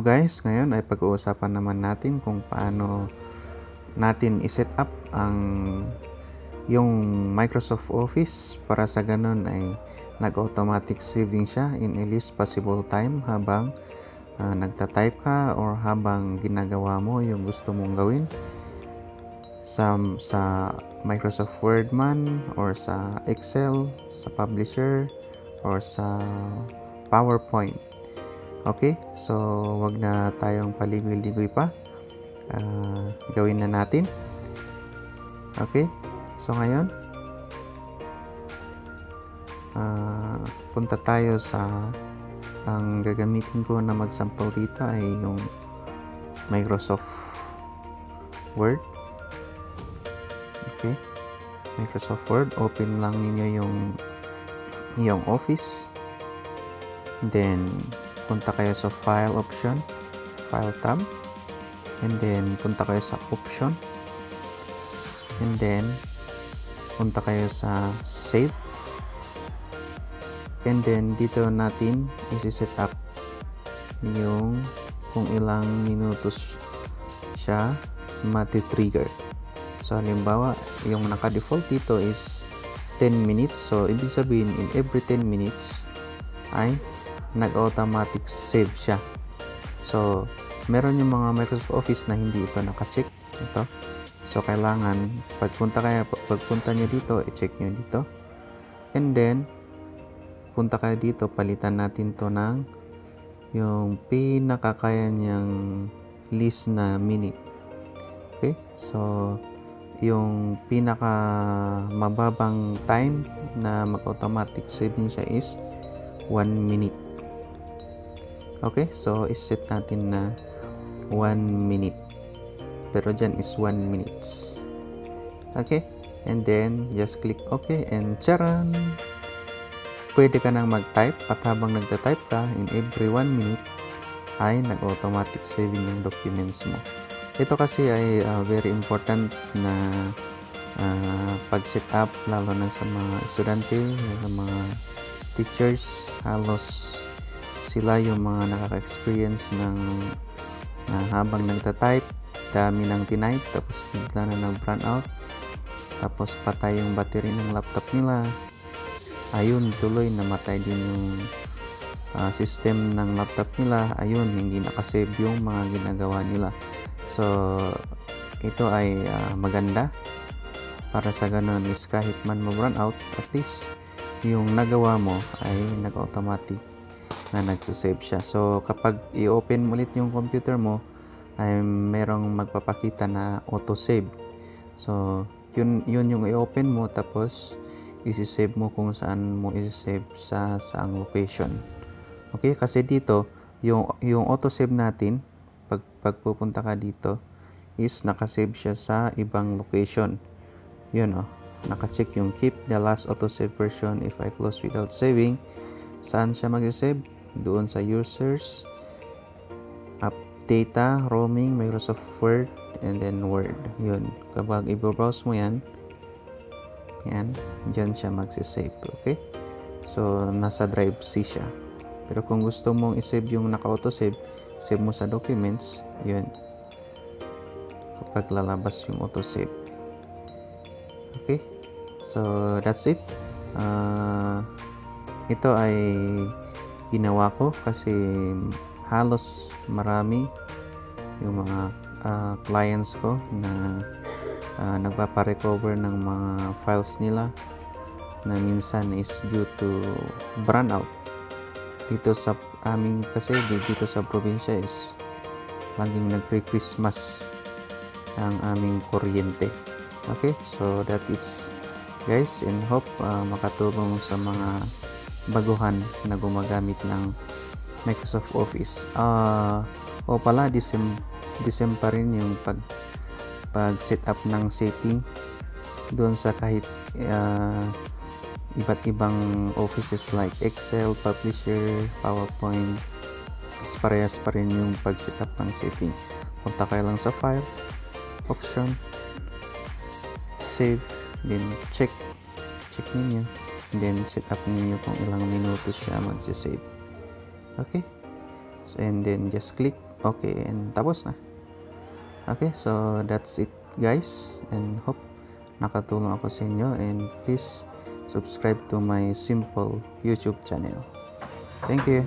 guys, ngayon ay pag-uusapan naman natin kung paano natin i-set up ang yung Microsoft Office. Para sa ganun ay nag-automatic saving siya in a least possible time habang uh, nagta-type ka or habang ginagawa mo yung gusto mong gawin. Sa, sa Microsoft Word man or sa Excel, sa Publisher or sa PowerPoint Okay, so wag na tayong paligoy-ligoy pa. Uh, gawin na natin. Okay, so ngayon, uh, punta tayo sa ang gagamitin ko na mag-sample dito ay yung Microsoft Word. Okay, Microsoft Word. Open lang ninyo yung yung Office. Then, punta kayo sa file option file tab and then punta kayo sa option and then punta kayo sa save and then dito natin isi-set up yung kung ilang minutos siya mati-trigger. So halimbawa yung naka-default dito is 10 minutes. So ibig sabihin in every 10 minutes ay nag-automatic save siya. So, meron yung mga Microsoft Office na hindi ito naka-check. Ito. So, kailangan, pagpunta kayo, pagpunta nyo dito, i-check nyo dito. And then, punta kayo dito, palitan natin to ng yung pinakakaya niyang list na minute. Okay? So, yung pinaka mababang time na mag-automatic saving siya is 1 minute. Okay, so iset natin na 1 minute. Pero dyan is 1 minutes. Okay, and then just click OK and charan! Pwede ka nang mag-type at habang nagta-type ka in every 1 minute ay nag-automatic saving yung documents mo. Ito kasi ay uh, very important na uh, pag-set up lalo na sa mga estudyante, sa mga teachers, halos sila yung mga nakaka-experience ng na habang nagta-type dami ng tinype tapos bigla na nag-run out tapos patay yung battery ng laptop nila. Ayun tuloy namatay din yung uh, system ng laptop nila. Ayun hindi nakasave yung mga ginagawa nila. So ito ay uh, maganda. Para sa ganun is kahit man mag-run out at least yung nagawa mo ay nag-automatic na nagsasave siya. So, kapag i-open ulit yung computer mo, ay merong magpapakita na auto-save. So, yun, yun yung i-open mo tapos isi-save mo kung saan mo isi-save sa saang location. Okay? Kasi dito, yung, yung auto-save natin, pag, pagpupunta ka dito, is nakasave siya sa ibang location. Yun oh. Naka-check yung keep the last auto-save version if I close without saving. Saan siya mag-save? Doon sa users. App data roaming Microsoft Word and then Word. Yun. Kapag i-browse mo yan yan dyan siya magsisave okay? So nasa drive C siya. Pero kung gusto mong i-save yung naka-auto save mo sa documents yun. Kapag lalabas yung auto save okay? So that's it. Uh, ito ay ginawa ko kasi halos marami yung mga uh, clients ko na uh, nagpapa-recover ng mga files nila na minsan is due to brownout dito sa aming kasi dito sa probinsya is laging nagre-Christmas ang aming kuryente. Okay so that is guys and hope uh, makatulong sa mga baguhan na gumagamit ng Microsoft Office. Uh, o pala, Decem December rin yung pag pag set up ng setting doon sa kahit uh, iba't ibang offices like Excel, Publisher, PowerPoint is parehas pa rin yung pag set up ng setting. Punta kayo lang sa file, option, save, then check, check ninyo then set up niyo kung ilang minuto siya magsisave okay so and then just click Okay, and tapos na. Okay, so that's it guys and hope nakatulong ako sa inyo and please subscribe to my simple YouTube channel. Thank you.